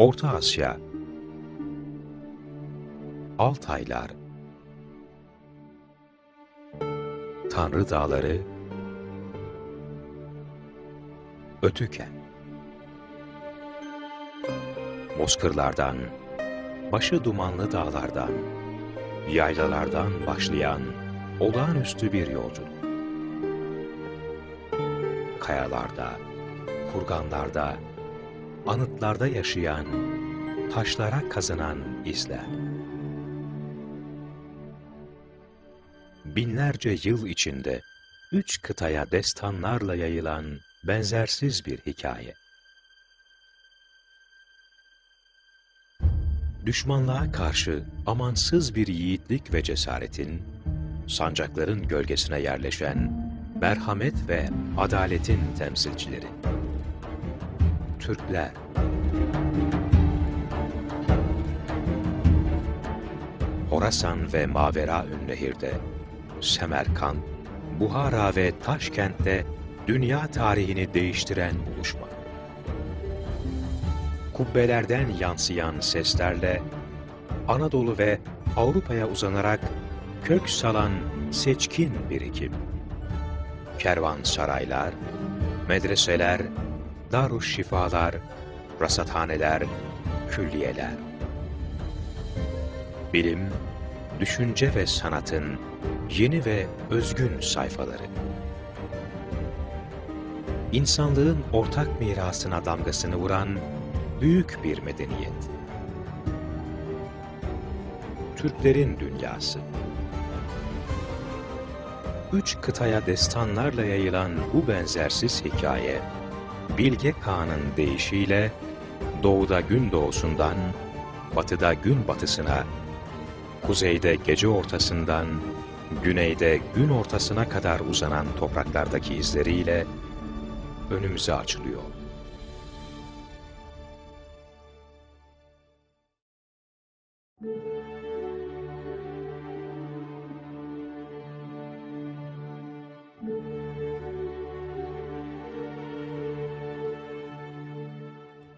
Orta Asya. Altaylar. Tanrı Dağları. Ötüken. Bozkırlardan, başı dumanlı dağlardan, yaylalardan başlayan olağanüstü bir yolculuk. Kayalarda, kurganlarda, anıtlarda yaşayan, taşlara kazınan izler. Binlerce yıl içinde üç kıtaya destanlarla yayılan benzersiz bir hikaye. Düşmanlığa karşı amansız bir yiğitlik ve cesaretin, sancakların gölgesine yerleşen merhamet ve adaletin temsilcileri. Türkler Horasan ve Mavera Ünnehir'de, Semerkant, Buhara ve Taşkent'te dünya tarihini değiştiren buluşma. Kubbelerden yansıyan seslerle Anadolu ve Avrupa'ya uzanarak kök salan seçkin birikim. Kervansaraylar, medreseler, darüşşifalar, rasathaneler, külliyeler. Bilim, düşünce ve sanatın yeni ve özgün sayfaları. İnsanlığın ortak mirasına damgasını vuran büyük bir medeniyet. Türklerin dünyası. Üç kıtaya destanlarla yayılan bu benzersiz hikaye, Bilge Kağan'ın deyişiyle doğuda gün doğusundan, batıda gün batısına, kuzeyde gece ortasından, güneyde gün ortasına kadar uzanan topraklardaki izleriyle önümüze açılıyor.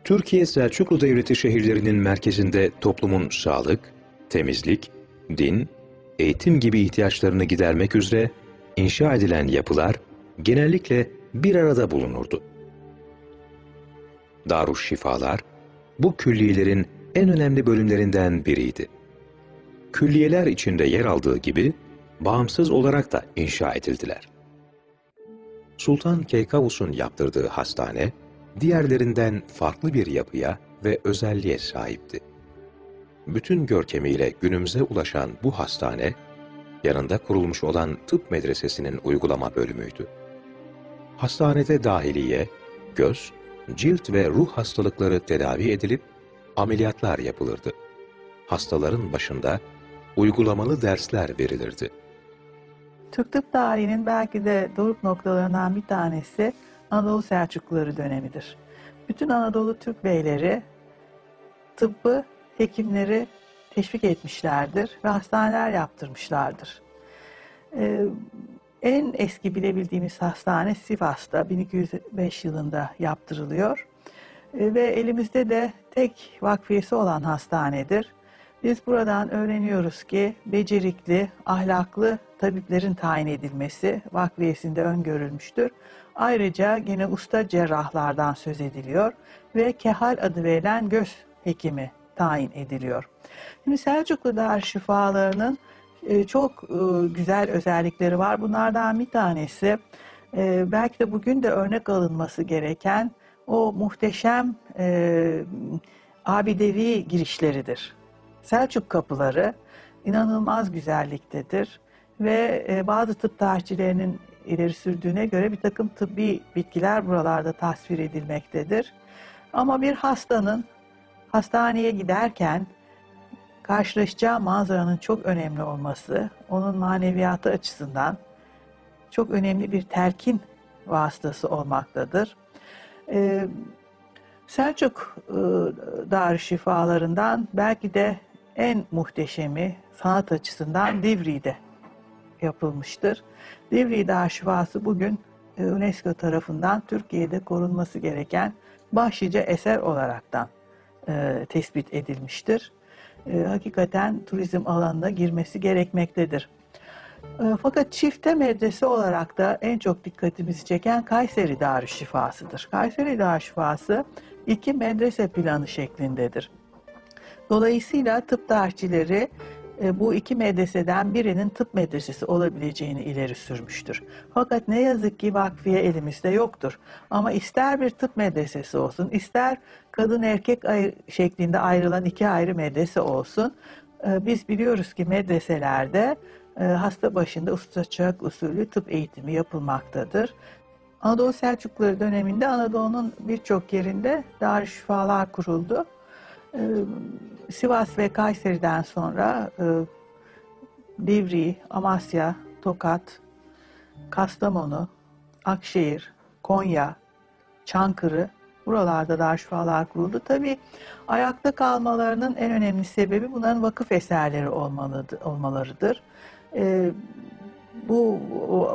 Türkiye Selçuklu Devleti şehirlerinin merkezinde toplumun sağlık, temizlik, din, eğitim gibi ihtiyaçlarını gidermek üzere inşa edilen yapılar genellikle bir arada bulunurdu. Darüşşifalar bu külliyelerin en önemli bölümlerinden biriydi. Külliyeler içinde yer aldığı gibi bağımsız olarak da inşa edildiler. Sultan Keykavus'un yaptırdığı hastane, diğerlerinden farklı bir yapıya ve özelliğe sahipti. Bütün görkemiyle günümüze ulaşan bu hastane, yanında kurulmuş olan tıp medresesinin uygulama bölümüydü. Hastanede dahiliye, göz, cilt ve ruh hastalıkları tedavi edilip ameliyatlar yapılırdı. Hastaların başında uygulamalı dersler verilirdi. Türk tıp tarihinin belki de doruk noktalarından bir tanesi Anadolu Selçukluları dönemidir. Bütün Anadolu Türk beyleri tıbbı, hekimleri teşvik etmişlerdir ve hastaneler yaptırmışlardır. Ee, en eski bilebildiğimiz hastane Sivas'ta 1205 yılında yaptırılıyor. Ee, ve elimizde de tek vakfiyesi olan hastanedir. Biz buradan öğreniyoruz ki becerikli, ahlaklı tabiplerin tayin edilmesi vakfiyesinde öngörülmüştür. Ayrıca yine usta cerrahlardan söz ediliyor ve kehal adı verilen göz hekimi tayin ediliyor. Şimdi Selçuklu Darüşşifalarının e, çok e, güzel özellikleri var. Bunlardan bir tanesi e, belki de bugün de örnek alınması gereken o muhteşem abidevi girişleridir. Selçuk kapıları inanılmaz güzelliktedir ve bazı tıp tarihçilerinin ileri sürdüğüne göre bir takım tıbbi bitkiler buralarda tasvir edilmektedir. Ama bir hastanın hastaneye giderken karşılaşacağı manzaranın çok önemli olması, onun maneviyatı açısından çok önemli bir telkin vasıtası olmaktadır. Ee, Selçuk e, Darüşşifalarından belki de en muhteşemi sanat açısından Divri'de yapılmıştır. Divri Darüşşifası bugün e, UNESCO tarafından Türkiye'de korunması gereken başlıca eser olaraktan e, tespit edilmiştir. E, hakikaten turizm alanına girmesi gerekmektedir. E, fakat çifte medrese olarak da en çok dikkatimizi çeken Kayseri Darüşşifası'dır. Kayseri Darüşşifası iki medrese planı şeklindedir. Dolayısıyla tıp tarihçileri bu iki medreseden birinin tıp medresesi olabileceğini ileri sürmüştür. Fakat ne yazık ki vakfiye elimizde yoktur. Ama ister bir tıp medresesi olsun, ister kadın erkek şeklinde ayrılan iki ayrı medrese olsun, e, biz biliyoruz ki medreselerde e, hasta başında usta çırak usulü tıp eğitimi yapılmaktadır. Anadolu Selçukluları döneminde Anadolu'nun birçok yerinde darüşşifalar kuruldu. Ee, Sivas ve Kayseri'den sonra e, Divri, Amasya, Tokat, Kastamonu, Akşehir, Konya, Çankırı buralarda darüşşifalar kuruldu. Tabii ayakta kalmalarının en önemli sebebi bunların vakıf eserleri olmalarıdır. Ee, bu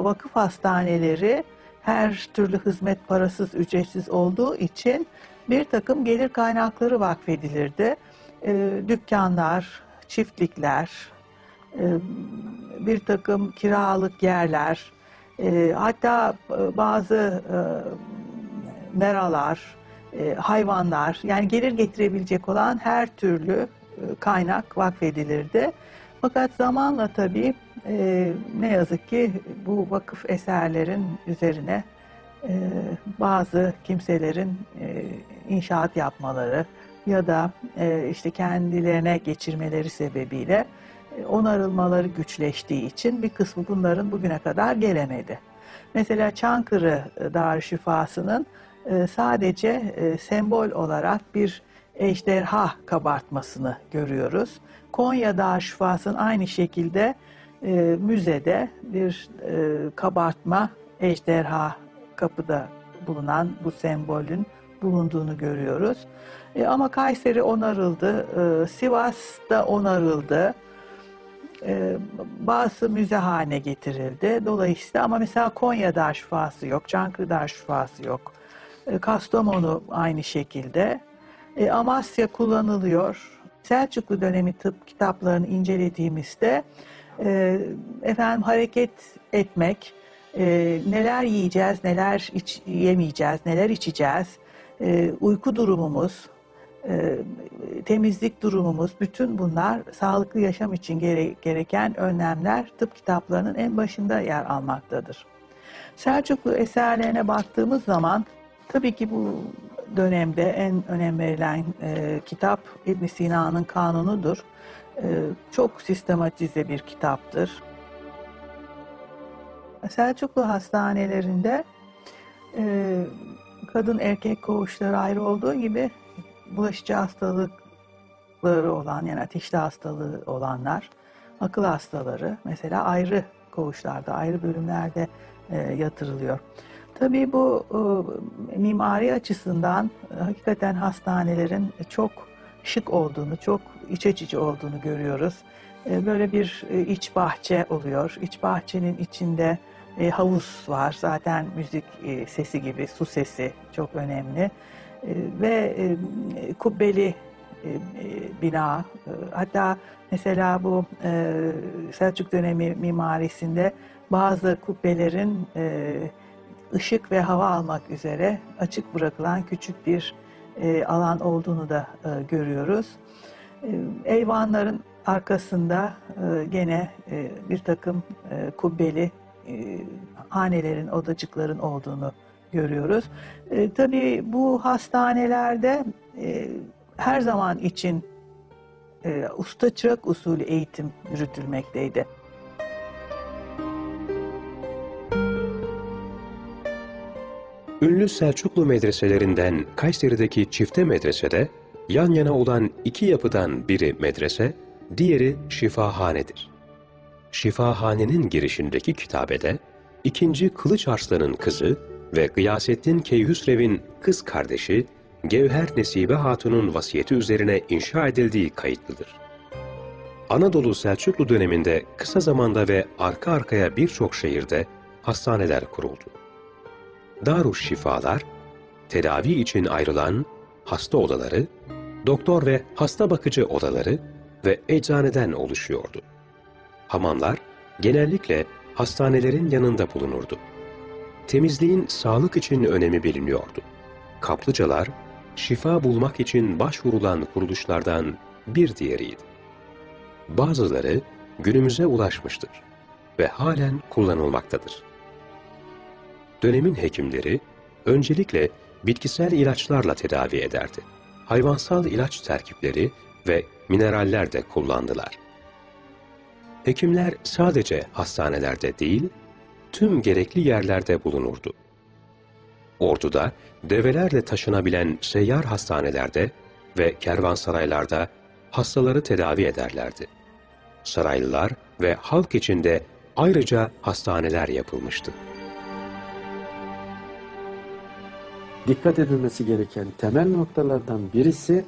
vakıf hastaneleri her türlü hizmet parasız, ücretsiz olduğu için bir takım gelir kaynakları vakfedilirdi. E, dükkanlar, çiftlikler, e, bir takım kiralık yerler, e, hatta e, bazı e, meralar, e, hayvanlar, yani gelir getirebilecek olan her türlü e, kaynak vakfedilirdi. Fakat zamanla tabii e, ne yazık ki bu vakıf eserlerin üzerine e, bazı kimselerin e, inşaat yapmaları ya da e, işte kendilerine geçirmeleri sebebiyle e, onarılmaları güçleştiği için bir kısmı bunların bugüne kadar gelemedi. Mesela Çankırı e, Darüşşifası'nın e, sadece e, sembol olarak bir ejderha kabartmasını görüyoruz. Konya Darüşşifası'nın aynı şekilde e, müzede bir e, kabartma ejderha kapıda bulunan bu sembolün bulunduğunu görüyoruz. E, ama Kayseri onarıldı, e, Sivas'ta onarıldı. E, bazı müze haline getirildi. Dolayısıyla ama mesela Konya'da arşifası yok, Çankırı'da arşifası yok. E, Kastamonu aynı şekilde. E, Amasya kullanılıyor. Selçuklu dönemi tıp kitaplarını incelediğimizde e, efendim hareket etmek, e, neler yiyeceğiz, neler iç, yemeyeceğiz, neler içeceğiz, e, uyku durumumuz, e, temizlik durumumuz, bütün bunlar sağlıklı yaşam için gere- gereken önlemler tıp kitaplarının en başında yer almaktadır. Selçuklu eserlerine baktığımız zaman tabii ki bu dönemde en önem verilen e, kitap İbn Sina'nın Kanunu'dur. E, çok sistematize bir kitaptır. Selçuklu hastanelerinde e, kadın erkek koğuşları ayrı olduğu gibi bulaşıcı hastalıkları olan yani ateşli hastalığı olanlar, akıl hastaları mesela ayrı koğuşlarda, ayrı bölümlerde e, yatırılıyor. Tabii bu e, mimari açısından e, hakikaten hastanelerin çok şık olduğunu, çok iç açıcı olduğunu görüyoruz. E, böyle bir e, iç bahçe oluyor. İç bahçenin içinde e, havuz var. Zaten müzik e, sesi gibi su sesi çok önemli. E, ve e, kubbeli e, e, bina. E, hatta mesela bu e, Selçuk dönemi mimarisinde bazı kubbelerin e, ışık ve hava almak üzere açık bırakılan küçük bir e, alan olduğunu da e, görüyoruz. E, eyvanların arkasında e, gene e, bir takım e, kubbeli e, hanelerin, odacıkların olduğunu görüyoruz. E, tabii bu hastanelerde e, her zaman için e, usta çırak usulü eğitim yürütülmekteydi. Ünlü Selçuklu medreselerinden Kayseri'deki çifte medresede yan yana olan iki yapıdan biri medrese, diğeri şifahanedir. Şifahanenin girişindeki kitabede ikinci Kılıç Arslan'ın kızı ve Gıyasettin Keyhüsrev'in kız kardeşi Gevher Nesibe Hatun'un vasiyeti üzerine inşa edildiği kayıtlıdır. Anadolu Selçuklu döneminde kısa zamanda ve arka arkaya birçok şehirde hastaneler kuruldu. Daruş şifalar, tedavi için ayrılan hasta odaları, doktor ve hasta bakıcı odaları ve eczaneden oluşuyordu. Hamamlar genellikle hastanelerin yanında bulunurdu. Temizliğin sağlık için önemi biliniyordu. Kaplıcalar, şifa bulmak için başvurulan kuruluşlardan bir diğeriydi. Bazıları günümüze ulaşmıştır ve halen kullanılmaktadır. Dönemin hekimleri öncelikle bitkisel ilaçlarla tedavi ederdi. Hayvansal ilaç terkipleri ve mineraller de kullandılar. Hekimler sadece hastanelerde değil, tüm gerekli yerlerde bulunurdu. Orduda develerle taşınabilen seyyar hastanelerde ve kervansaraylarda hastaları tedavi ederlerdi. Saraylılar ve halk içinde ayrıca hastaneler yapılmıştı. dikkat edilmesi gereken temel noktalardan birisi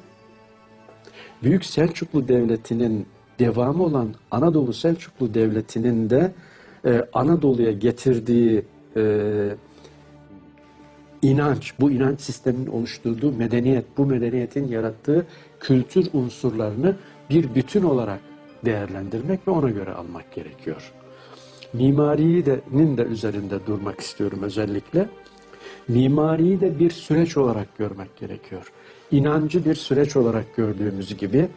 Büyük Selçuklu Devleti'nin devamı olan Anadolu Selçuklu Devleti'nin de e, Anadolu'ya getirdiği e, inanç, bu inanç sisteminin oluşturduğu medeniyet, bu medeniyetin yarattığı kültür unsurlarını bir bütün olarak değerlendirmek ve ona göre almak gerekiyor. Mimariyi de, nin de üzerinde durmak istiyorum özellikle. Mimariyi de bir süreç olarak görmek gerekiyor. İnancı bir süreç olarak gördüğümüz gibi,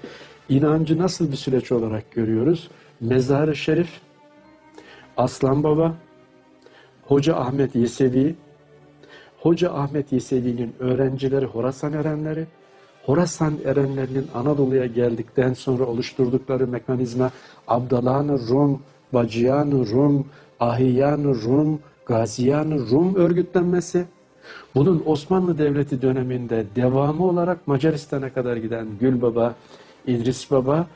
inancı nasıl bir süreç olarak görüyoruz? Mezar-ı Şerif, Aslan Baba, Hoca Ahmet Yesevi, Hoca Ahmet Yesevi'nin öğrencileri Horasan erenleri, Horasan erenlerinin Anadolu'ya geldikten sonra oluşturdukları mekanizma Abdalan-ı Rum, Bacıyan-ı Rum, Ahiyan-ı Rum, Gaziyan-ı Rum örgütlenmesi, bunun Osmanlı Devleti döneminde devamı olarak Macaristan'a kadar giden Gülbaba, İdris Baba,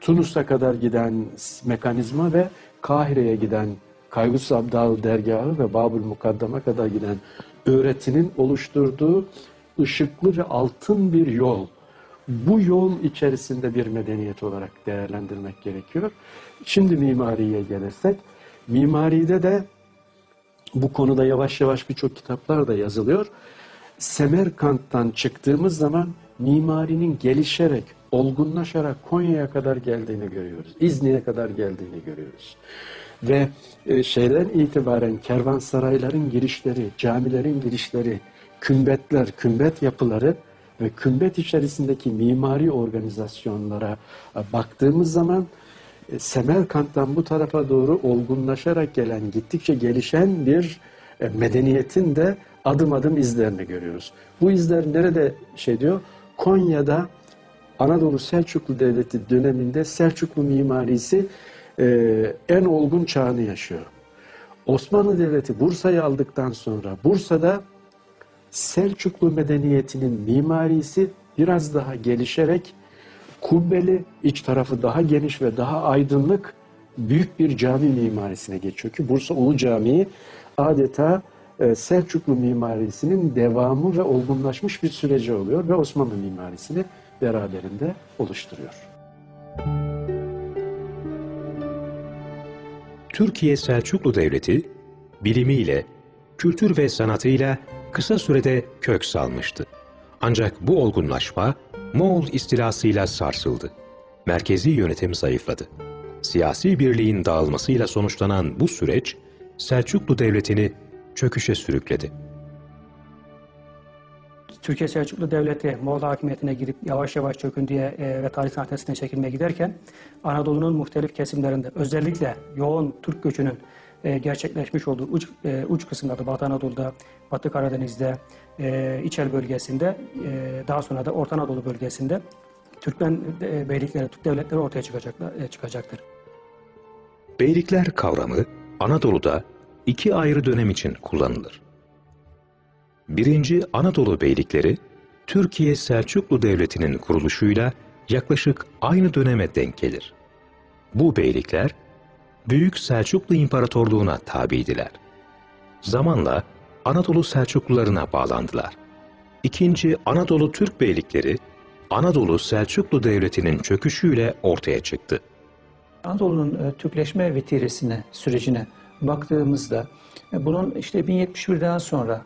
Tunus'a kadar giden mekanizma ve Kahire'ye giden Kaygus Abdal dergahı ve Babül Mukaddam'a kadar giden öğretinin oluşturduğu ışıklı ve altın bir yol. Bu yol içerisinde bir medeniyet olarak değerlendirmek gerekiyor. Şimdi mimariye gelirsek, mimaride de bu konuda yavaş yavaş birçok kitaplar da yazılıyor. Semerkant'tan çıktığımız zaman mimarinin gelişerek, olgunlaşarak Konya'ya kadar geldiğini görüyoruz. İzni'ye kadar geldiğini görüyoruz. Ve e, şeyden itibaren kervansarayların girişleri, camilerin girişleri, kümbetler, kümbet yapıları ve kümbet içerisindeki mimari organizasyonlara e, baktığımız zaman e, Semerkant'tan bu tarafa doğru olgunlaşarak gelen, gittikçe gelişen bir e, medeniyetin de adım adım izlerini görüyoruz. Bu izler nerede şey diyor? Konya'da Anadolu Selçuklu Devleti döneminde Selçuklu mimarisi e, en olgun çağını yaşıyor. Osmanlı Devleti Bursa'yı aldıktan sonra Bursa'da Selçuklu medeniyetinin mimarisi biraz daha gelişerek kubbeli, iç tarafı daha geniş ve daha aydınlık büyük bir cami mimarisine geçiyor ki Bursa Ulu Camii adeta e, Selçuklu mimarisinin devamı ve olgunlaşmış bir süreci oluyor ve Osmanlı mimarisini beraberinde oluşturuyor. Türkiye Selçuklu Devleti, bilimiyle, kültür ve sanatıyla kısa sürede kök salmıştı. Ancak bu olgunlaşma Moğol istilasıyla sarsıldı. Merkezi yönetim zayıfladı. Siyasi birliğin dağılmasıyla sonuçlanan bu süreç, Selçuklu Devleti'ni çöküşe sürükledi. Türkiye Selçuklu Devleti Moğol hakimiyetine girip yavaş yavaş çöküntüye e, ve tarih sahnesine çekilmeye giderken Anadolu'nun muhtelif kesimlerinde özellikle yoğun Türk göçünün e, gerçekleşmiş olduğu uç, e, uç kısımlarda Batı Anadolu'da, Batı Karadeniz'de, e, İçel bölgesinde, e, daha sonra da Orta Anadolu bölgesinde Türkmen e, beylikleri, Türk devletleri ortaya çıkacaklar, e, çıkacaktır. Beylikler kavramı Anadolu'da iki ayrı dönem için kullanılır. Birinci Anadolu beylikleri, Türkiye Selçuklu Devleti'nin kuruluşuyla yaklaşık aynı döneme denk gelir. Bu beylikler, Büyük Selçuklu İmparatorluğu'na tabiydiler. Zamanla Anadolu Selçuklularına bağlandılar. İkinci Anadolu Türk beylikleri, Anadolu Selçuklu Devleti'nin çöküşüyle ortaya çıktı. Anadolu'nun e, Türkleşme vetiresine, sürecine baktığımızda e, bunun işte 1071'den sonra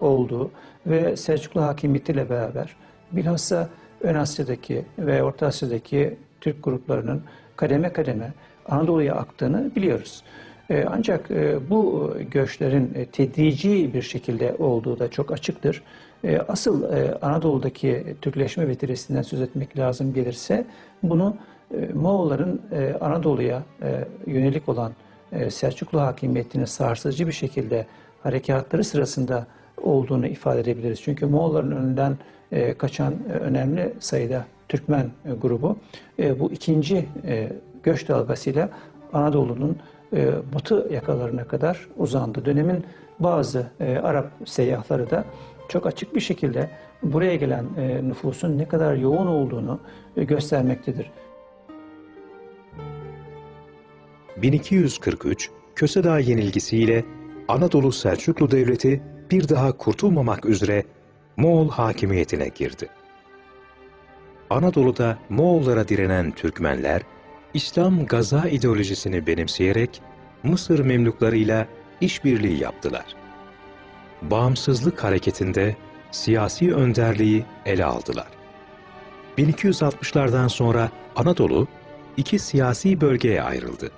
olduğu ve Selçuklu hakimiyetiyle beraber bilhassa Ön Asya'daki ve Orta Asya'daki Türk gruplarının kademe kademe Anadolu'ya aktığını biliyoruz. E, ancak e, bu göçlerin e, tedrici bir şekilde olduğu da çok açıktır. E, asıl e, Anadolu'daki Türkleşme vetiresinden söz etmek lazım gelirse bunu e, Moğolların e, Anadolu'ya e, yönelik olan e, Selçuklu hakimiyetini sarsıcı bir şekilde harekatları sırasında olduğunu ifade edebiliriz. Çünkü Moğolların önünden e, kaçan e, önemli sayıda Türkmen e, grubu e, bu ikinci e, göç dalgasıyla Anadolu'nun e, batı yakalarına kadar uzandı. Dönemin bazı e, Arap seyyahları da çok açık bir şekilde buraya gelen e, nüfusun ne kadar yoğun olduğunu e, göstermektedir. 1243 Kösedağ yenilgisiyle Anadolu Selçuklu Devleti bir daha kurtulmamak üzere Moğol hakimiyetine girdi. Anadolu'da Moğollara direnen Türkmenler, İslam gaza ideolojisini benimseyerek Mısır Memluklarıyla işbirliği yaptılar. Bağımsızlık hareketinde siyasi önderliği ele aldılar. 1260'lardan sonra Anadolu iki siyasi bölgeye ayrıldı.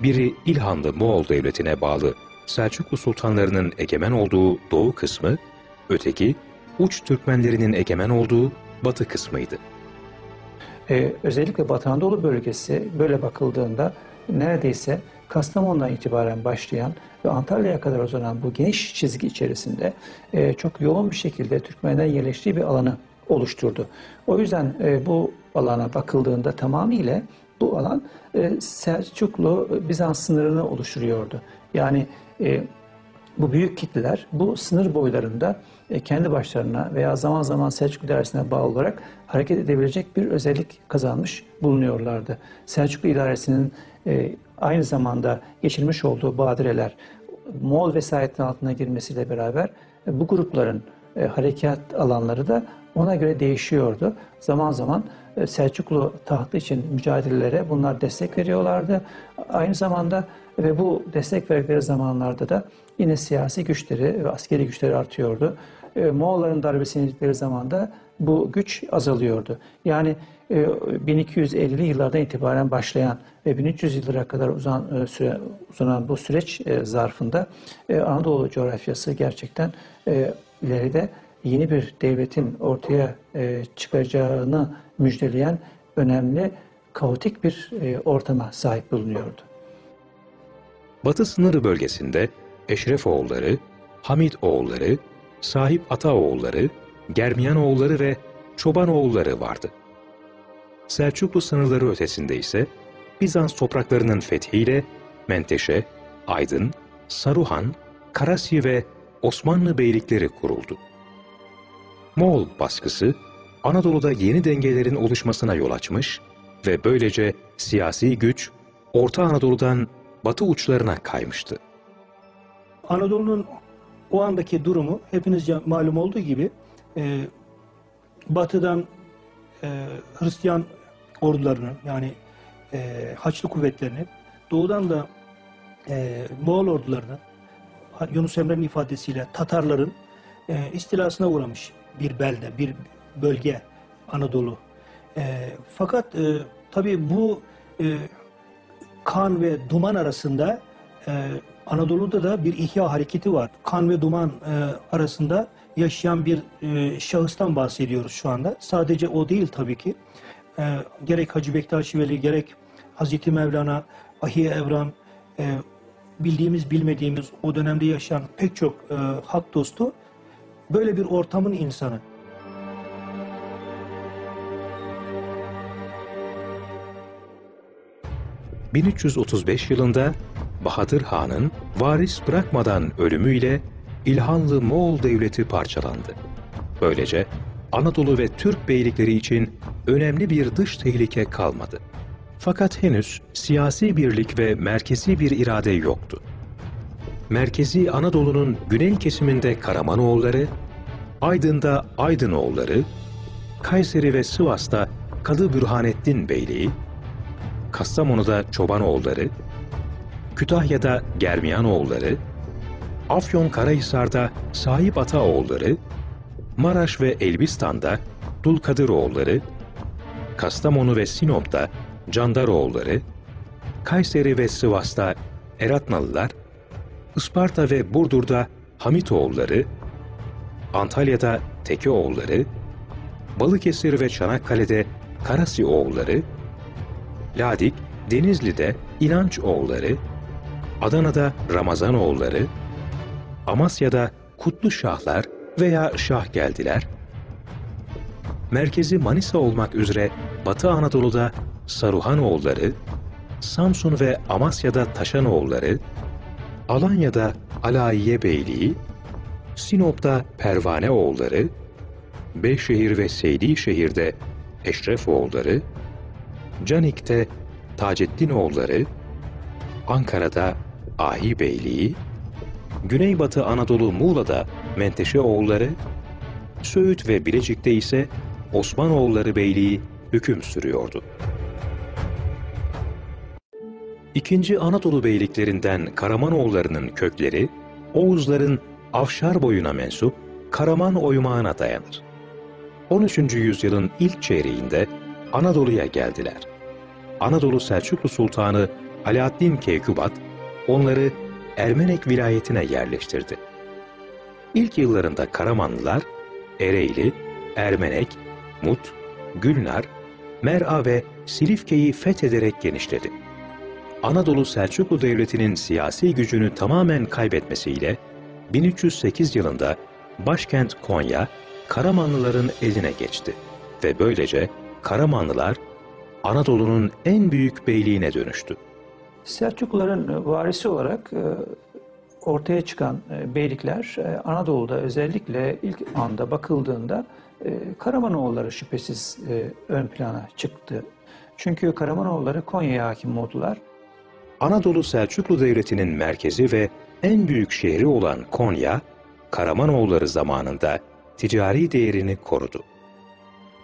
Biri İlhanlı Moğol Devleti'ne bağlı Selçuklu sultanlarının egemen olduğu doğu kısmı, öteki uç Türkmenlerinin egemen olduğu batı kısmıydı. Ee, özellikle Batı Anadolu bölgesi böyle bakıldığında neredeyse Kastamonu'dan itibaren başlayan ve Antalya'ya kadar uzanan bu geniş çizgi içerisinde e, çok yoğun bir şekilde Türkmenlerin yerleştiği bir alanı oluşturdu. O yüzden e, bu alana bakıldığında tamamıyla bu alan e, Selçuklu Bizans sınırını oluşturuyordu. Yani e, bu büyük kitleler bu sınır boylarında e, kendi başlarına veya zaman zaman Selçuklu idaresine bağlı olarak hareket edebilecek bir özellik kazanmış bulunuyorlardı. Selçuklu idaresinin e, aynı zamanda geçirmiş olduğu badireler Moğol vesayetin altına girmesiyle beraber e, bu grupların e, harekat alanları da ona göre değişiyordu. Zaman zaman Selçuklu tahtı için mücadelelere bunlar destek veriyorlardı. Aynı zamanda ve bu destek verdikleri zamanlarda da yine siyasi güçleri ve askeri güçleri artıyordu. E, Moğolların darbesini yedikleri zamanda bu güç azalıyordu. Yani e, 1250'li yıllardan itibaren başlayan ve 1300 yıllara kadar uzan, e, süre, uzanan bu süreç e, zarfında e, Anadolu coğrafyası gerçekten e, ileride yeni bir devletin ortaya e, çıkacağını müjdeleyen önemli kaotik bir e, ortama sahip bulunuyordu. Batı sınırı bölgesinde Eşref oğulları, Hamid oğulları, Sahip Ata oğulları, Germiyan oğulları ve Çoban oğulları vardı. Selçuklu sınırları ötesinde ise Bizans topraklarının fethiyle Menteşe, Aydın, Saruhan, Karasya ve Osmanlı beylikleri kuruldu. Moğol baskısı Anadolu'da yeni dengelerin oluşmasına yol açmış ve böylece siyasi güç Orta Anadolu'dan batı uçlarına kaymıştı. Anadolu'nun o andaki durumu hepinizce malum olduğu gibi e, batıdan e, Hristiyan ordularını yani e, Haçlı kuvvetlerini doğudan da e, Moğol ordularını Yunus Emre'nin ifadesiyle Tatarların e, istilasına uğramış bir belde, bir bölge Anadolu. E, fakat e, tabii bu e, kan ve duman arasında e, Anadolu'da da bir ihya hareketi var. Kan ve duman e, arasında yaşayan bir e, şahıstan bahsediyoruz şu anda. Sadece o değil tabii ki. E, gerek Hacı Bektaşi Veli, gerek Hazreti Mevlana, Ahiye Evran, e, bildiğimiz bilmediğimiz o dönemde yaşayan pek çok e, hak dostu böyle bir ortamın insanı. ...1335 yılında Bahadır Han'ın varis bırakmadan ölümüyle İlhanlı Moğol devleti parçalandı. Böylece Anadolu ve Türk beylikleri için önemli bir dış tehlike kalmadı. Fakat henüz siyasi birlik ve merkezi bir irade yoktu. Merkezi Anadolu'nun güney kesiminde Karamanoğulları, Aydın'da Aydınoğulları, Kayseri ve Sivas'ta Kadı Bürhanettin Beyliği, Kastamonu'da Çobanoğulları, Kütahya'da Germiyanoğulları, Afyon Karahisar'da Sahip Ataoğulları, Maraş ve Elbistan'da Abdülkadiroğulları, Kastamonu ve Sinop'ta Candaroğulları, Kayseri ve Sivas'ta Eratnalılar, Isparta ve Burdur'da Hamitoğulları, Antalya'da Tekioğulları, Balıkesir ve Çanakkale'de Karasioğulları, Ladik, Denizli'de İnançoğulları, Adana'da Ramazanoğulları, Amasya'da Kutlu Şahlar veya Şah geldiler, merkezi Manisa olmak üzere Batı Anadolu'da Saruhanoğulları, Samsun ve Amasya'da Taşanoğulları, Alanya'da Alayiye Beyliği, Sinop'ta Pervaneoğulları, Beyşehir ve Seydişehir'de Eşrefoğulları, Canik'te Taceddinoğulları, Ankara'da Ahi Beyliği, Güneybatı Anadolu Muğla'da Menteşeoğulları, Söğüt ve Bilecik'te ise Osmanoğulları Beyliği hüküm sürüyordu. İkinci Anadolu beyliklerinden Karamanoğullarının kökleri, Oğuzların Afşar boyuna mensup Karaman oymağına dayanır. 13. yüzyılın ilk çeyreğinde Anadolu'ya geldiler. Anadolu Selçuklu Sultanı Alaaddin Keykubat onları Ermenek vilayetine yerleştirdi. İlk yıllarında Karamanlılar Ereğli, Ermenek, Mut, Gülnar, Mer'a ve Silifke'yi fethederek genişledi. Anadolu Selçuklu Devleti'nin siyasi gücünü tamamen kaybetmesiyle 1308 yılında başkent Konya Karamanlıların eline geçti ve böylece Karamanlılar Anadolu'nun en büyük beyliğine dönüştü. Selçukluların varisi olarak e, ortaya çıkan e, beylikler e, Anadolu'da özellikle ilk anda bakıldığında e, Karamanoğulları şüphesiz e, ön plana çıktı. Çünkü Karamanoğulları Konya'ya hakim oldular. Anadolu Selçuklu Devleti'nin merkezi ve en büyük şehri olan Konya, Karamanoğulları zamanında ticari değerini korudu.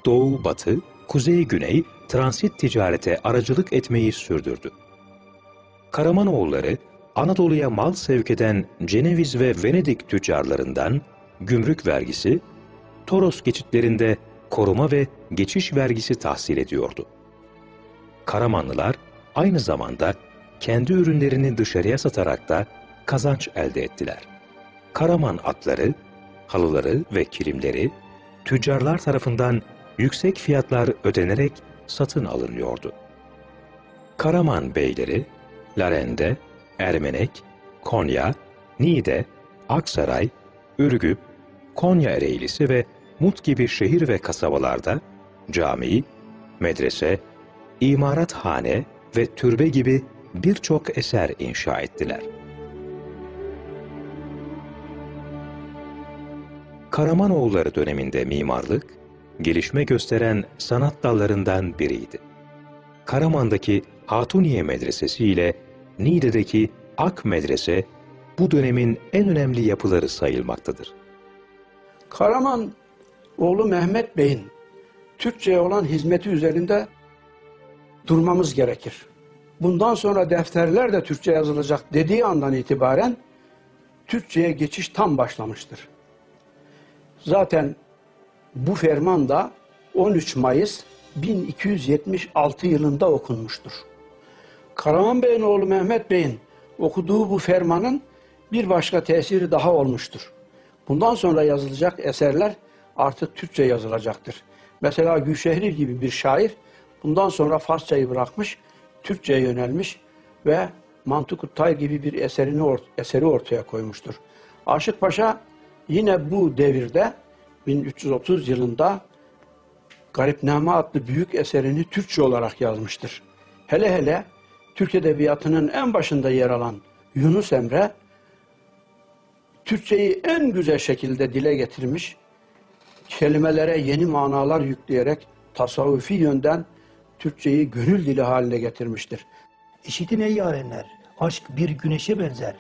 Doğu, batı, kuzey, güney transit ticarete aracılık etmeyi sürdürdü. Karamanoğulları, Anadolu'ya mal sevk eden Ceneviz ve Venedik tüccarlarından gümrük vergisi, Toros geçitlerinde koruma ve geçiş vergisi tahsil ediyordu. Karamanlılar aynı zamanda kendi ürünlerini dışarıya satarak da kazanç elde ettiler. Karaman atları, halıları ve kilimleri tüccarlar tarafından yüksek fiyatlar ödenerek satın alınıyordu. Karaman beyleri, Larende, Ermenek, Konya, Niğde, Aksaray, Ürgüp, Konya Ereğlisi ve Mut gibi şehir ve kasabalarda cami, medrese, imarathane ve türbe gibi birçok eser inşa ettiler. Karamanoğulları döneminde mimarlık, gelişme gösteren sanat dallarından biriydi. Karaman'daki Hatuniye Medresesi ile Niğde'deki Ak Medrese bu dönemin en önemli yapıları sayılmaktadır. Karaman oğlu Mehmet Bey'in Türkçe'ye olan hizmeti üzerinde durmamız gerekir. Bundan sonra defterler de Türkçe yazılacak dediği andan itibaren Türkçe'ye geçiş tam başlamıştır. Zaten bu ferman da 13 Mayıs 1276 yılında okunmuştur. Karaman Bey'in oğlu Mehmet Bey'in okuduğu bu fermanın bir başka tesiri daha olmuştur. Bundan sonra yazılacak eserler artık Türkçe yazılacaktır. Mesela Gülşehri gibi bir şair bundan sonra Farsçayı bırakmış, Türkçe'ye yönelmiş ve Mantık Tay gibi bir eserini eseri ortaya koymuştur. Aşık Paşa yine bu devirde 1330 yılında Garipname adlı büyük eserini Türkçe olarak yazmıştır. Hele hele Türk Edebiyatı'nın en başında yer alan Yunus Emre, Türkçeyi en güzel şekilde dile getirmiş, kelimelere yeni manalar yükleyerek tasavvufi yönden Türkçeyi gönül dili haline getirmiştir. İşitin ey yarenler, aşk bir güneşe benzer.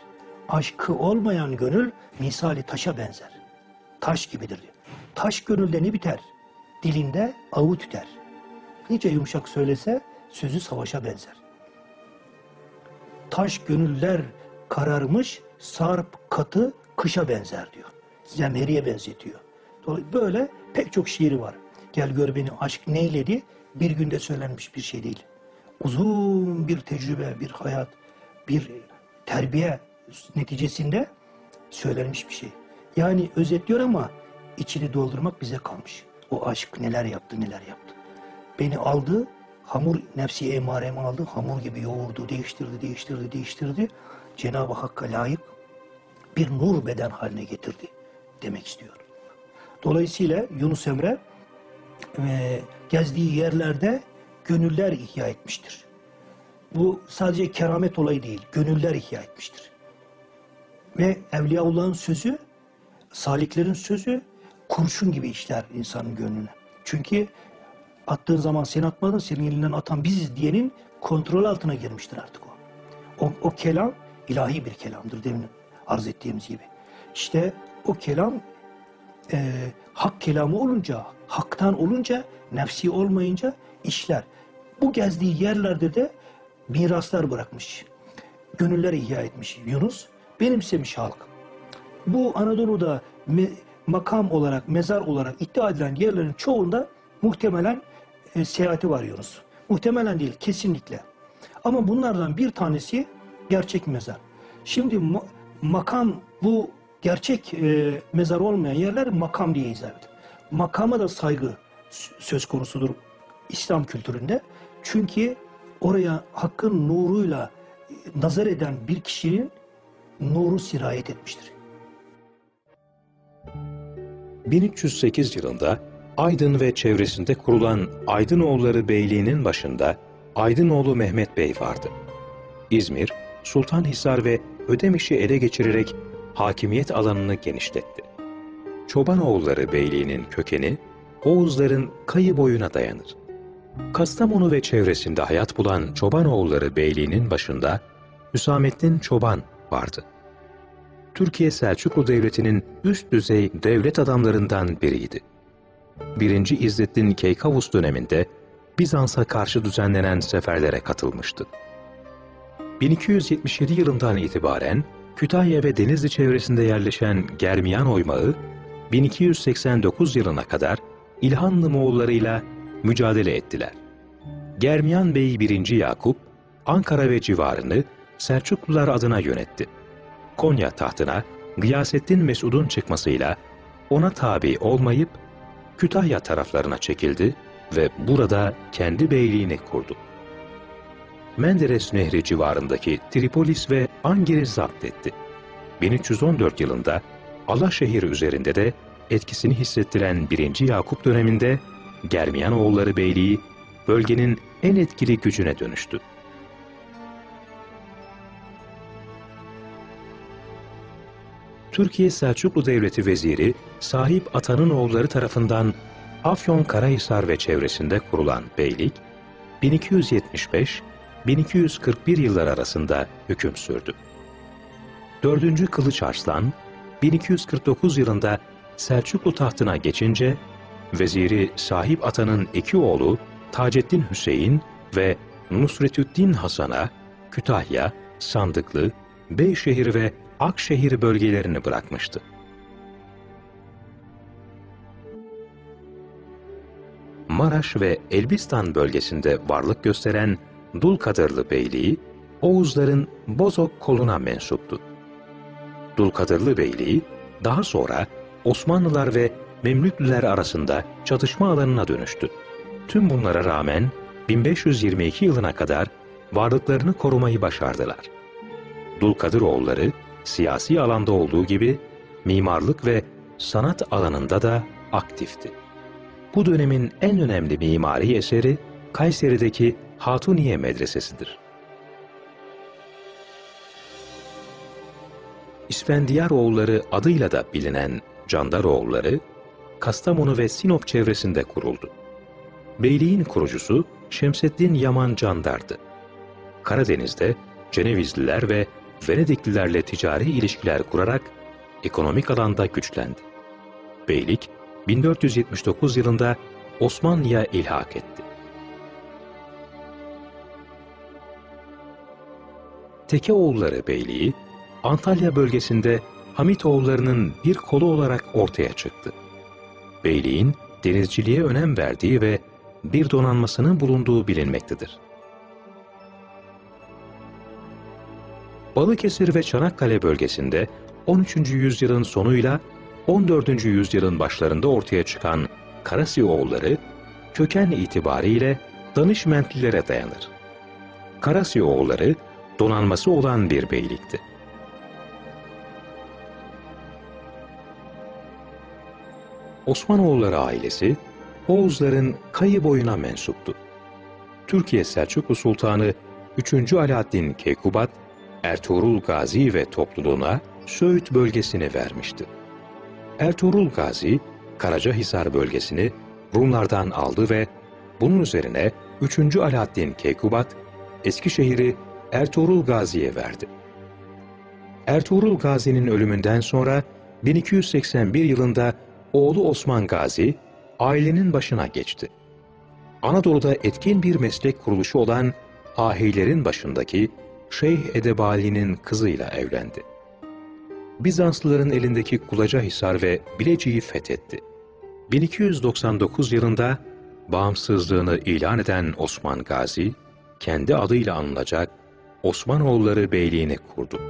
Aşkı olmayan gönül misali taşa benzer. Taş gibidir diyor. Taş gönülde ne biter? Dilinde avu tüter. Nice yumuşak söylese sözü savaşa benzer. Taş gönüller kararmış, sarp katı kışa benzer diyor. Zemheriye benzetiyor. Böyle pek çok şiiri var. gel gör beni aşk neyledi bir günde söylenmiş bir şey değil. Uzun bir tecrübe, bir hayat, bir terbiye neticesinde söylenmiş bir şey. Yani özetliyor ama içini doldurmak bize kalmış. O aşk neler yaptı neler yaptı. Beni aldı, hamur nefsi emaremi aldı, hamur gibi yoğurdu, değiştirdi, değiştirdi, değiştirdi. Cenab-ı Hakk'a layık bir nur beden haline getirdi demek istiyor. Dolayısıyla Yunus Emre e, gezdiği yerlerde gönüller ihya etmiştir. Bu sadece keramet olayı değil, gönüller ihya etmiştir. Ve Evliyaullah'ın sözü, saliklerin sözü kurşun gibi işler insanın gönlüne. Çünkü attığın zaman sen atmadın, senin elinden atan biziz diyenin kontrol altına girmiştir artık o. O, o kelam ilahi bir kelamdır demin arz ettiğimiz gibi. İşte o kelam e, hak kelamı olunca, haktan olunca, nefsi olmayınca işler. Bu gezdiği yerlerde de miraslar bırakmış. Gönüller ihya etmiş Yunus, benimsemiş halk. Bu Anadolu'da makam olarak, mezar olarak iddia edilen yerlerin çoğunda muhtemelen e, seyahati var Yunus. Muhtemelen değil, kesinlikle. Ama bunlardan bir tanesi gerçek mezar. Şimdi ma- makam bu gerçek e, mezar olmayan yerler makam diye izah edilir. Makama da saygı söz konusudur İslam kültüründe. Çünkü oraya hakkın nuruyla e, nazar eden bir kişinin nuru sirayet etmiştir. 1308 yılında Aydın ve çevresinde kurulan Aydınoğulları Beyliği'nin başında Aydınoğlu Mehmet Bey vardı. İzmir, Sultanhisar ve Ödemiş'i ele geçirerek hakimiyet alanını genişletti. Çobanoğulları Beyliği'nin kökeni Oğuzların kayı boyuna dayanır. Kastamonu ve çevresinde hayat bulan Çobanoğulları Beyliği'nin başında Hüsamettin Çoban vardı. Türkiye Selçuklu Devleti'nin üst düzey devlet adamlarından biriydi. 1. İzzettin Keykavus döneminde Bizans'a karşı düzenlenen seferlere katılmıştı. 1277 yılından itibaren Kütahya ve Denizli çevresinde yerleşen Germiyan oymağı, 1289 yılına kadar İlhanlı Moğollarıyla mücadele ettiler. Germiyan Bey 1. Yakup, Ankara ve civarını Selçuklular adına yönetti. Konya tahtına Gıyasettin Mesud'un çıkmasıyla ona tabi olmayıp Kütahya taraflarına çekildi ve burada kendi beyliğini kurdu. Menderes Nehri civarındaki Tripolis ve Angir'i zapt etti. 1314 yılında Alaşehir üzerinde de etkisini hissettiren 1. Yakup döneminde Germiyanoğulları Beyliği bölgenin en etkili gücüne dönüştü. Türkiye Selçuklu Devleti Veziri Sahip Atan'ın oğulları tarafından Afyon Karahisar ve çevresinde kurulan beylik 1275-1241 yıllar arasında hüküm sürdü. 4. Kılıç Arslan 1249 yılında Selçuklu tahtına geçince veziri Sahip Atan'ın iki oğlu Taceddin Hüseyin ve Nusretüddin Hasan'a Kütahya, Sandıklı, Beyşehir ve Akşehir bölgelerini bırakmıştı. Maraş ve Elbistan bölgesinde varlık gösteren Dulkadırlı Beyliği, Oğuzların Bozok koluna mensuptu. Dulkadırlı Beyliği, daha sonra Osmanlılar ve Memlüklüler arasında çatışma alanına dönüştü. Tüm bunlara rağmen 1522 yılına kadar varlıklarını korumayı başardılar. Dulkadiroğulları siyasi alanda olduğu gibi mimarlık ve sanat alanında da aktifti. Bu dönemin en önemli mimari eseri Kayseri'deki Hatuniye Medresesi'dir. İsfendiyaroğulları adıyla da bilinen Candaroğulları, Kastamonu ve Sinop çevresinde kuruldu. Beyliğin kurucusu Şemseddin Yaman Candar'dı. Karadeniz'de Cenevizliler ve Venediklilerle ticari ilişkiler kurarak ekonomik alanda güçlendi. Beylik 1479 yılında Osmanlı'ya ilhak etti. Tekeoğulları Beyliği, Antalya bölgesinde Hamitoğullarının bir kolu olarak ortaya çıktı. Beyliğin denizciliğe önem verdiği ve bir donanmasının bulunduğu bilinmektedir. Balıkesir ve Çanakkale bölgesinde 13. yüzyılın sonuyla 14. yüzyılın başlarında ortaya çıkan Karasiyoğulları köken itibariyle Danışmentlilere dayanır. Karasiyoğulları donanması olan bir beylikti. Osmanoğulları ailesi Oğuzların kayı boyuna mensuptu. Türkiye Selçuklu Sultanı 3. Alaaddin Keykubat, Ertuğrul Gazi ve topluluğuna Söğüt bölgesini vermişti. Ertuğrul Gazi, Karacahisar bölgesini Rumlardan aldı ve bunun üzerine 3. Alaaddin Keykubat, Eskişehir'i Ertuğrul Gazi'ye verdi. Ertuğrul Gazi'nin ölümünden sonra 1281 yılında oğlu Osman Gazi ailenin başına geçti. Anadolu'da etkin bir meslek kuruluşu olan Ahilerin başındaki Şeyh Edebali'nin kızıyla evlendi. Bizanslıların elindeki Kulacahisar ve Bilecik'i fethetti. 1299 yılında bağımsızlığını ilan eden Osman Gazi, kendi adıyla anılacak Osmanoğulları Beyliğini kurdu.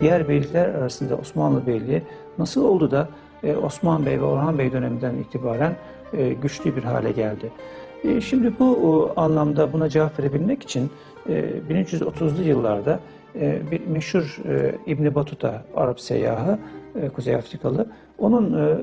Diğer beylikler arasında Osmanlı Beyliği nasıl oldu da e, Osman Bey ve Orhan Bey döneminden itibaren e, güçlü bir hale geldi? E, Şimdi bu anlamda buna cevap verebilmek için e, 1330'lu yıllarda e, bir meşhur e, İbn Batuta Arap seyyahı, e, Kuzey Afrikalı, onun e,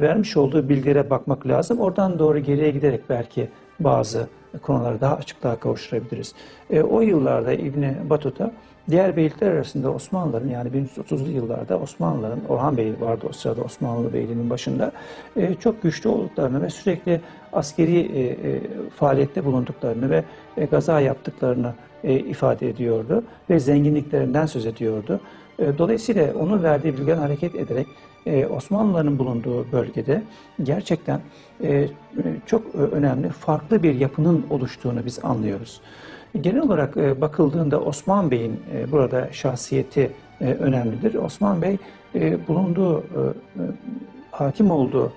vermiş olduğu bilgilere bakmak lazım. Oradan doğru geriye giderek belki bazı konuları daha açıklığa kavuşturabiliriz. E, o yıllarda İbn Batuta diğer beylikler arasında Osmanlıların yani 1330'lu yıllarda Osmanlıların Orhan Bey vardı o sırada Osmanlı Beyliği'nin başında e, çok güçlü olduklarını ve sürekli askeri e, e, faaliyette bulunduklarını ve e, gaza yaptıklarını ifade ediyordu ve zenginliklerinden söz ediyordu. Dolayısıyla onun verdiği bilgiden hareket ederek e, Osmanlıların bulunduğu bölgede gerçekten çok önemli farklı bir yapının oluştuğunu biz anlıyoruz. Genel olarak e, bakıldığında Osman Bey'in e, burada şahsiyeti e, önemlidir. Osman Bey bulunduğu, hakim olduğu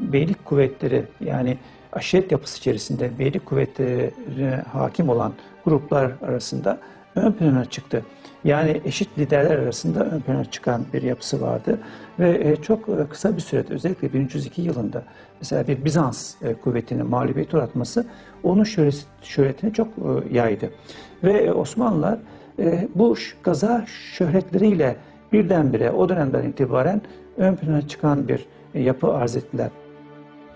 beylik kuvvetleri yani aşiret yapısı içerisinde beylik kuvvetlerine hakim olan gruplar arasında ön plana çıktı. Yani eşit liderler arasında ön plana çıkan bir yapısı vardı ve e, çok e, kısa bir sürede özellikle 1302 yılında mesela bir Bizans e, kuvvetinin mağlubiyet uğratması onun şöhreti- şöhretini çok yaydı. Ve Osmanlılar bu gaza şöhretleriyle birdenbire o dönemden itibaren ön plana çıkan bir yapı arz ettiler.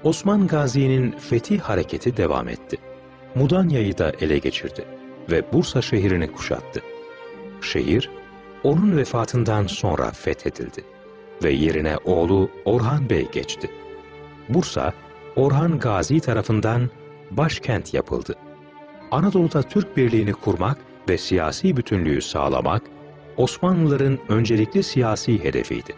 Osman Gazi'nin fetih hareketi devam etti. Mudanya'yı da ele geçirdi ve Bursa şehrini kuşattı. Şehir, onun vefatından sonra fethedildi ve yerine oğlu Orhan Bey geçti. Bursa, Orhan Gazi tarafından başkent yapıldı. Anadolu'da Türk birliğini kurmak ve siyasi bütünlüğü sağlamak, Osmanlıların öncelikli siyasi hedefiydi.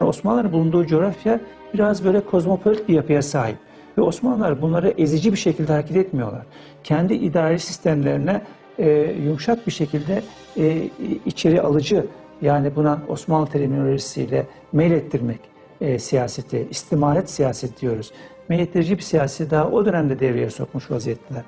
Osmanlıların bulunduğu coğrafya biraz böyle kozmopolit bir yapıya sahip. Ve Osmanlılar bunları ezici bir şekilde hareket etmiyorlar. Kendi idari sistemlerine e, yumuşak bir şekilde e, içeri alıcı yani buna Osmanlı terminolojisiyle meylettirmek e, siyaseti, istimaret siyaseti diyoruz. Meylettirici bir siyaseti daha o dönemde devreye sokmuş vaziyetteler.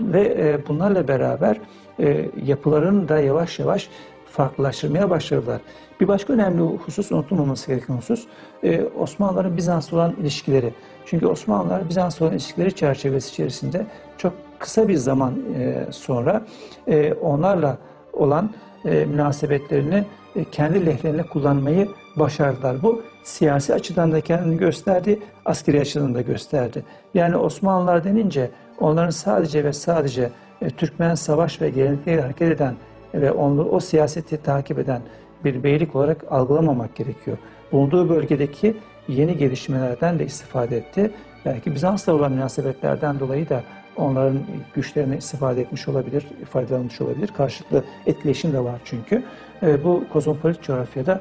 Ve e, bunlarla beraber e, yapılarını da yavaş yavaş farklılaştırmaya başladılar. Bir başka önemli husus, unutulmaması gereken husus, e, Osmanlıların Bizans'la olan ilişkileri. Çünkü Osmanlılar Bizans'la olan ilişkileri çerçevesi içerisinde çok kısa bir zaman e, sonra e, onlarla olan e, münasebetlerini kendi lehlerine kullanmayı başardılar. Bu siyasi açıdan da kendini gösterdi, askeri açıdan da gösterdi. Yani Osmanlılar denince onların sadece ve sadece Türkmen savaş ve gelenekleriyle hareket eden ve onu, o siyaseti takip eden bir beylik olarak algılamamak gerekiyor. Bulunduğu bölgedeki yeni gelişmelerden de istifade etti. Belki Bizans'la olan münasebetlerden dolayı da onların güçlerine istifade etmiş olabilir, faydalanmış olabilir. Karşılıklı etkileşim de var çünkü. E, bu kozmopolit coğrafyada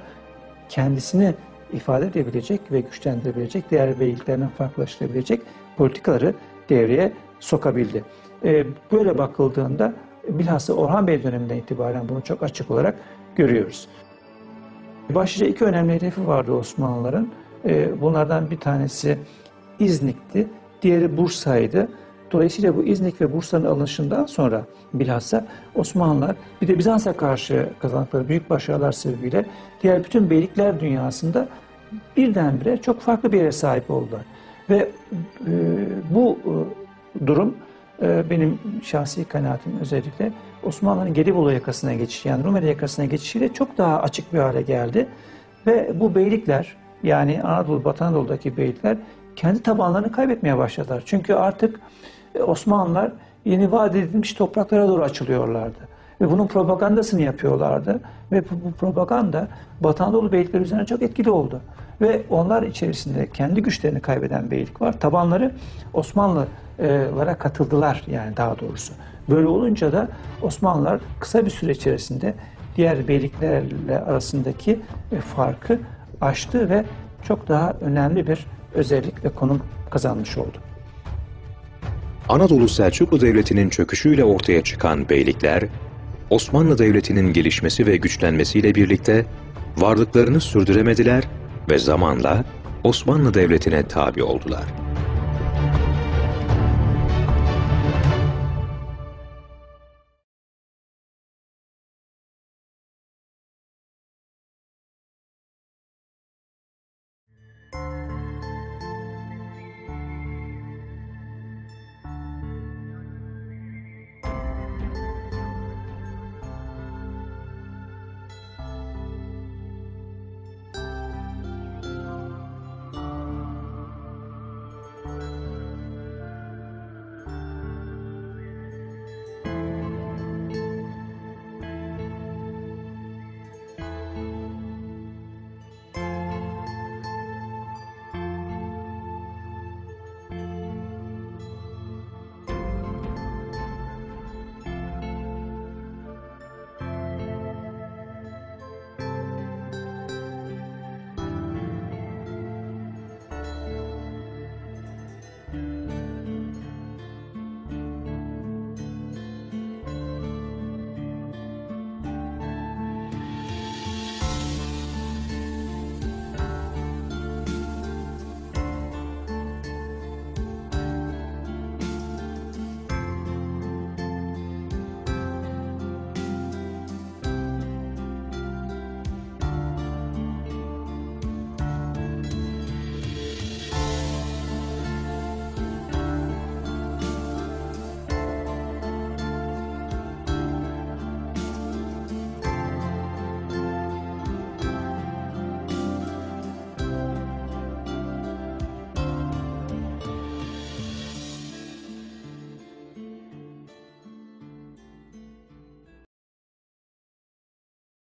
kendisini ifade edebilecek ve güçlendirebilecek, diğer beyliklerinden farklılaştırabilecek politikaları devreye sokabildi. E, böyle bakıldığında bilhassa Orhan Bey döneminden itibaren bunu çok açık olarak görüyoruz. Başlıca iki önemli hedefi vardı Osmanlıların. Ee, Bunlardan bir tanesi İznik'ti, diğeri Bursa'ydı. Dolayısıyla bu İznik ve Bursa'nın alınışından sonra bilhassa Osmanlılar bir de Bizans'a karşı kazandıkları büyük başarılar sebebiyle diğer bütün beylikler dünyasında birdenbire çok farklı bir yere sahip oldular. Ve e, bu e, durum e, benim şahsi kanaatim özellikle Osmanlı'nın Gelibolu yakasına geçişi yani Rumeli yakasına geçişiyle çok daha açık bir hale geldi. Ve bu beylikler yani Anadolu, Batı Anadolu'daki beylikler kendi tabanlarını kaybetmeye başladılar. Çünkü artık e, Osmanlılar yeni vaat edilmiş topraklara doğru açılıyorlardı. Ve bunun propagandasını yapıyorlardı. Ve bu, propaganda Batı Anadolu beylikleri üzerine çok etkili oldu. Ve onlar içerisinde kendi güçlerini kaybeden beylik var. Tabanları Osmanlılara katıldılar yani daha doğrusu. Böyle olunca da Osmanlılar kısa bir süre içerisinde diğer beyliklerle arasındaki e, farkı aştı ve çok daha önemli bir özellik ve konum kazanmış oldu. Anadolu Selçuklu Devleti'nin çöküşüyle ortaya çıkan beylikler, Osmanlı Devleti'nin gelişmesi ve güçlenmesiyle birlikte varlıklarını sürdüremediler ve zamanla Osmanlı Devleti'ne tabi oldular.